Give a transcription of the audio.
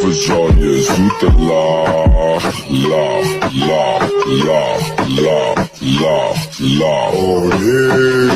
For sous de love, laugh, laugh, laugh, laugh, laugh, laugh. Oh yeah.